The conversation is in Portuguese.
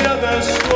criadas